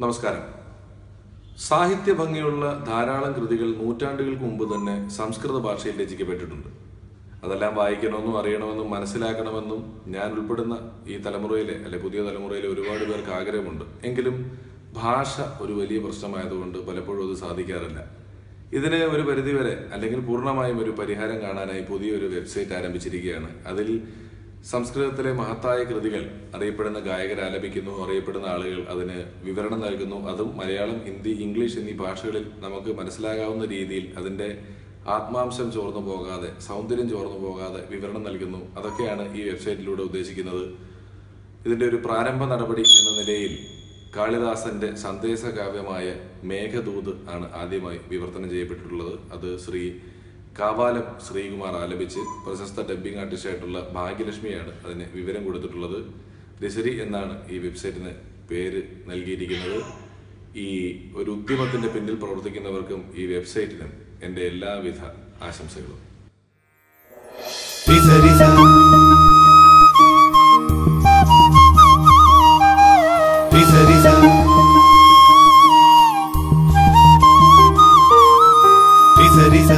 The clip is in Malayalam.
നമസ്കാരം. സാഹിത്യ ഭംഗിയുള്ള ധാരാളം കൃതികൾ നൂറ്റാണ്ടുകൾക്ക് മുമ്പ് തന്നെ സംസ്കൃത ഭാഷയിൽ രചിക്കപ്പെട്ടിട്ടുണ്ട്. അതെല്ലാം വായിക്കണമെന്നും അറിയണമെന്നും മനസ്സിലാക്കണമെന്നും ഞാൻ ഉൾപ്പെടുന്ന ഈ തലമുറയിലെ അല്ലെ പുതിയ തലമുറയിലെ ഒരുപാട് പേർക്ക് ആഗ്രഹമുണ്ട്. എങ്കിലും ഭാഷ ഒരു വലിയ പ്രശ്നമായതുകൊണ്ട് പലപ്പോഴും അത് സാധിക്കാറില്ല. ഇതിന് ഒരു പരിധിവരെ അല്ലെങ്കിൽ പൂർണമായും ഒരു പരിഹാരം കാണാനായി പുതിയൊരു വെബ്സൈറ്റ് ആരംഭിച്ചിരിക്കുകയാണ്. അതിൽ സംസ്കൃതത്തിലെ മഹത്തായ കൃതികൾ അറിയപ്പെടുന്ന ഗായകർ ആലപിക്കുന്നു അറിയപ്പെടുന്ന ആളുകൾ അതിന് വിവരണം നൽകുന്നു. അതും മലയാളം ഹിന്ദി ഇംഗ്ലീഷ് എന്നീ ഭാഷകളിൽ നമുക്ക് മനസ്സിലാകാവുന്ന രീതിയിൽ അതിന്റെ ആത്മാംശം ചോർന്നു പോകാതെ സൗന്ദര്യം ചോർന്നു പോകാതെ വിവരണം നൽകുന്നു. അതൊക്കെയാണ് ഈ വെബ്സൈറ്റിലൂടെ ഉദ്ദേശിക്കുന്നത്. ഇതിന്റെ ഒരു പ്രാരംഭ നടപടി എന്ന നിലയിൽ കാളിദാസന്റെ സന്ദേശകാവ്യമായ മേഘദൂത് ആണ് ആദ്യമായി വിവർത്തനം ചെയ്യപ്പെട്ടിട്ടുള്ളത്. അത് ശ്രീ കാവാലം ശ്രീകുമാർ ആലപിച്ച് പ്രശസ്ത ഡബ്ബിംഗ് ആർട്ടിസ്റ്റായിട്ടുള്ള ഭാഗ്യലക്ഷ്മിയാണ് അതിന് വിവരം കൊടുത്തിട്ടുള്ളത്. ദശരി എന്നാണ് ഈ വെബ്സൈറ്റിന് പേര് നൽകിയിരിക്കുന്നത്. ഈ ഒരു ഉദ്യമത്തിന്റെ പിന്നിൽ പ്രവർത്തിക്കുന്നവർക്കും ഈ വെബ്സൈറ്റിനും എന്റെ എല്ലാവിധ ആശംസകളും. విసరిస విసరిస